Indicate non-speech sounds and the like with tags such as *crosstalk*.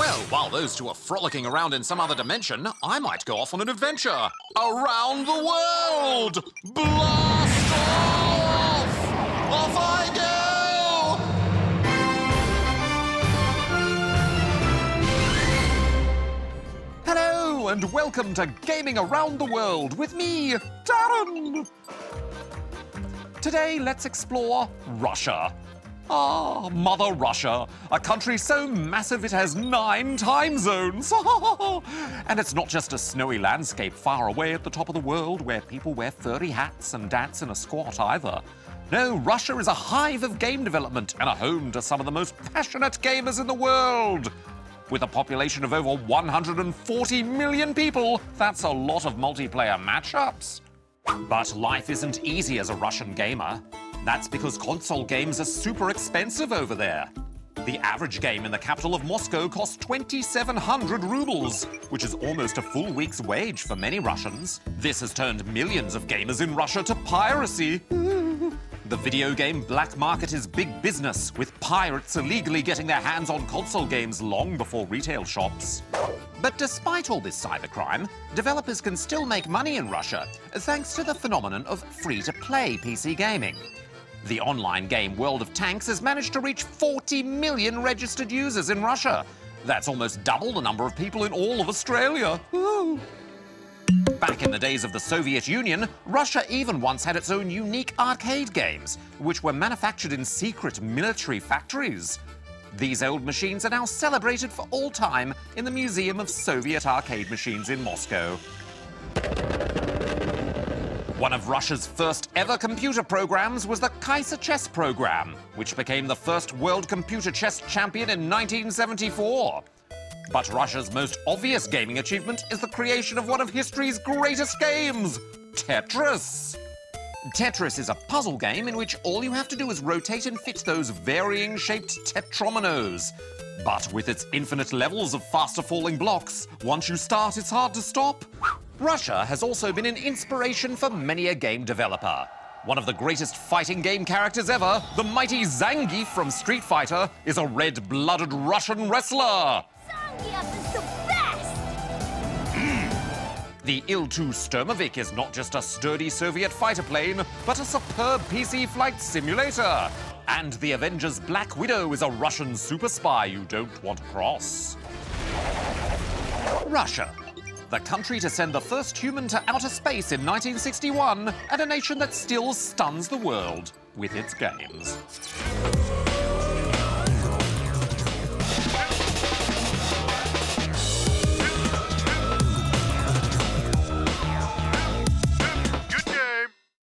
Well, while those two are frolicking around in some other dimension, I might go off on an adventure. Around the world! Blast off! Off I go! Hello, and welcome to Gaming Around the World with me, Darren! Today, let's explore Russia. Ah, Mother Russia, a country so massive it has nine time zones. *laughs* and it's not just a snowy landscape far away at the top of the world where people wear furry hats and dance in a squat either. No, Russia is a hive of game development and a home to some of the most passionate gamers in the world. With a population of over 140 million people, that's a lot of multiplayer matchups. But life isn't easy as a Russian gamer. That's because console games are super expensive over there. The average game in the capital of Moscow costs 2,700 rubles, which is almost a full week's wage for many Russians. This has turned millions of gamers in Russia to piracy. The video game black market is big business, with pirates illegally getting their hands on console games long before retail shops. But despite all this cybercrime, developers can still make money in Russia, thanks to the phenomenon of free-to-play PC gaming. The online game World of Tanks has managed to reach 40 million registered users in Russia. That's almost double the number of people in all of Australia. Ooh. Back in the days of the Soviet Union, Russia even once had its own unique arcade games, which were manufactured in secret military factories. These old machines are now celebrated for all time in the Museum of Soviet Arcade Machines in Moscow. One of Russia's first ever computer programs was the Kaissa chess program, which became the first world computer chess champion in 1974. But Russia's most obvious gaming achievement is the creation of one of history's greatest games, Tetris. Tetris is a puzzle game in which all you have to do is rotate and fit those varying shaped tetrominos. But with its infinite levels of faster falling blocks, once you start, it's hard to stop. Russia has also been an inspiration for many a game developer. One of the greatest fighting game characters ever, the mighty Zangief from Street Fighter, is a red-blooded Russian wrestler. Zangief is the best! The Il-2 Sturmovik is not just a sturdy Soviet fighter plane, but a superb PC flight simulator. And the Avengers Black Widow is a Russian super spy you don't want to cross. Russia, the country to send the first human to outer space in 1961, and a nation that still stuns the world with its games.